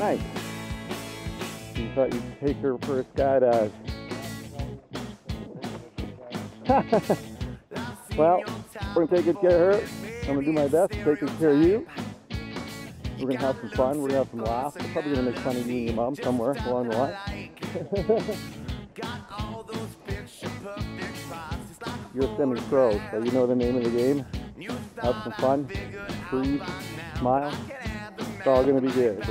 Nice. You thought you'd take her for a skydive. well, we're gonna take good care of her. I'm gonna do my best to take good care of you. We're gonna have some fun. We're gonna have some laughs. We're probably gonna make fun of you and your mom somewhere along the line. You're a semi-pro, so you know the name of the game. Have some fun, breathe, smile. It's all gonna be good. Right?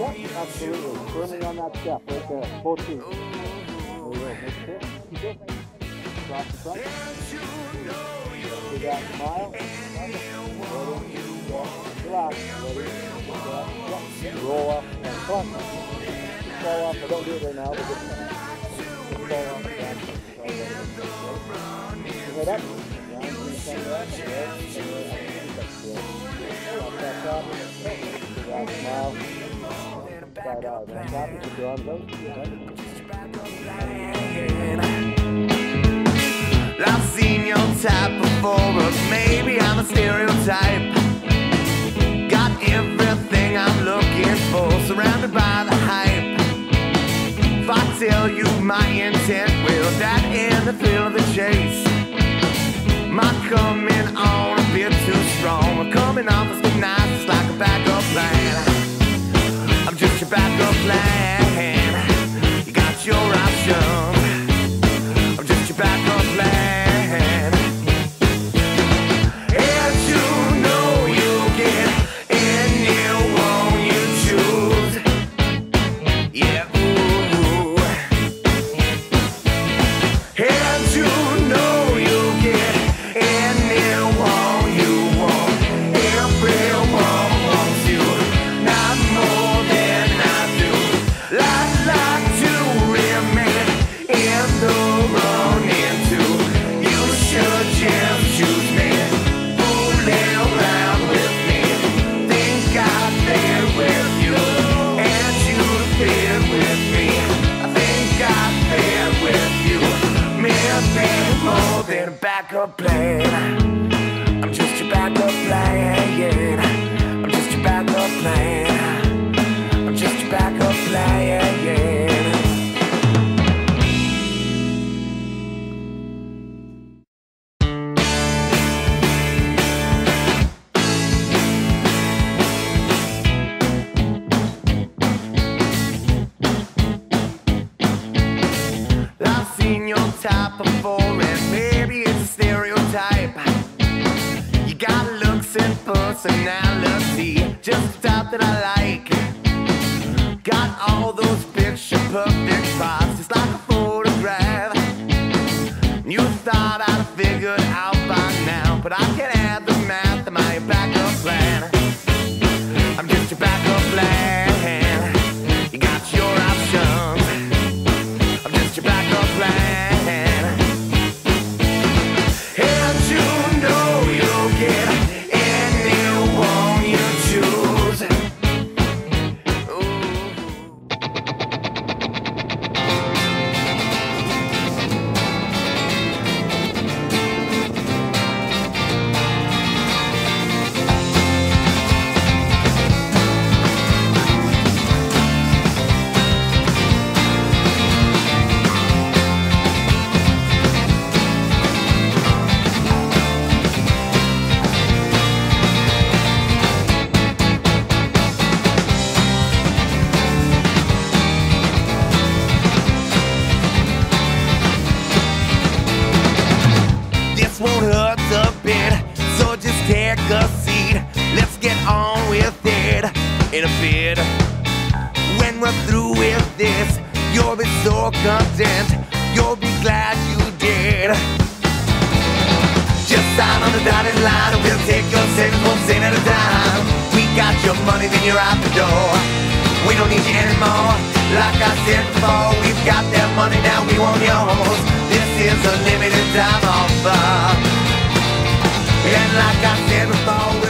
step, absolutely. Firmly on that step, right there. Keep it. Across the front. Do that smile. Ready. Roll up and. Fall off. But don't do it right now. But fall off up. Up. I've seen your type before, but maybe I'm a stereotype. Everything I'm looking for, surrounded by the hype. If I tell you my intent, will that end the thrill of the chase? My coming on a bit too strong, my coming off as nice, it's like a backup plan. I'm just your backup plan. Me. I think I'd fit with you, more than a backup plan. Type before, and maybe it's a stereotype. You got looks and personality, just the type that I like. Got all those picture perfect spots, it's like a photograph. You thought I'd figured out by now, but I can your money, then you're out the door. We don't need you anymore. Like I said before, we've got that money now, we want yours. This is a limited time offer. And like I said before,